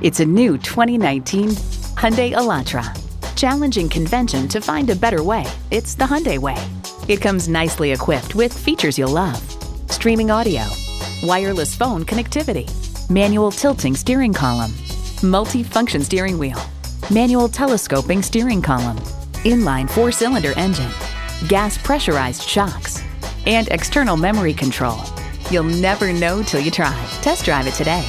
It's a new 2019 Hyundai Elantra. Challenging convention to find a better way. It's the Hyundai way. It comes nicely equipped with features you'll love. Streaming audio, wireless phone connectivity, manual tilting steering column, multi-function steering wheel, manual telescoping steering column, inline four-cylinder engine, gas pressurized shocks, and external memory control. You'll never know till you try. Test drive it today.